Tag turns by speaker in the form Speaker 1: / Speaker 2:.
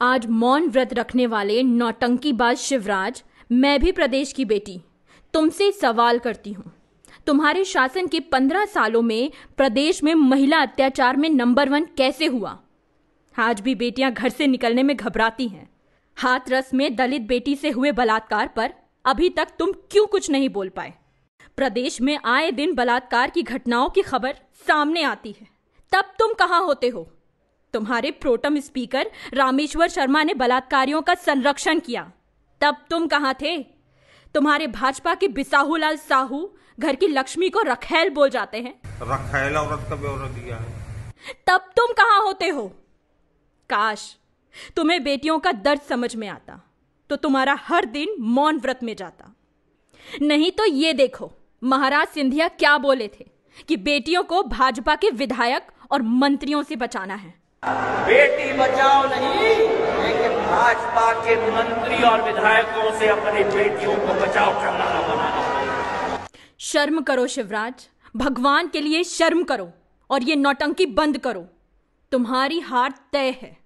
Speaker 1: आज मौन व्रत रखने वाले नौटंकीबाज शिवराज, मैं भी प्रदेश की बेटी, तुमसे सवाल करती हूँ। तुम्हारे शासन के पंद्रह सालों में प्रदेश में महिला अत्याचार में नंबर वन कैसे हुआ? आज भी बेटियाँ घर से निकलने में घबराती हैं। हाथरस में दलित बेटी से हुए बलात्कार पर अभी तक तुम क्यों कुछ नहीं बोल पाए? प्रदेश में आए दिन बलात्कार की घटनाओं की खबर सामने आती है। तब तुम कहाँ होते हो? तुम्हारे प्रोटम स्पीकर रामेश्वर शर्मा ने बलात्कारियों का संरक्षण किया। तब तुम कहाँ थे? तुम्हारे भाजपा के बिसाहूलाल साहू घर की लक्ष्मी को रखेल बोल जाते हैं।
Speaker 2: रखेल औरत का ब्यौरा दिया है।
Speaker 1: तब तुम कहाँ होते हो? काश तुम्हें बेटियों का दर्द समझ में आता तो तुम्हारा हर दिन मौन व्रत में जाता। नहीं तो ये देखो महाराज सिंधिया क्या बोले थे कि बेटियों को भाजपा के विधायक और मंत्रियों से बचाना है।
Speaker 3: बेटी बचाओ नहीं, लेकिन भाजपा के मंत्री और विधायकों से अपनी बेटियों को बचाओ करना बनाना
Speaker 1: शर्म करो शिवराज, भगवान के लिए शर्म करो और ये नौटंकी बंद करो। तुम्हारी हार तय है।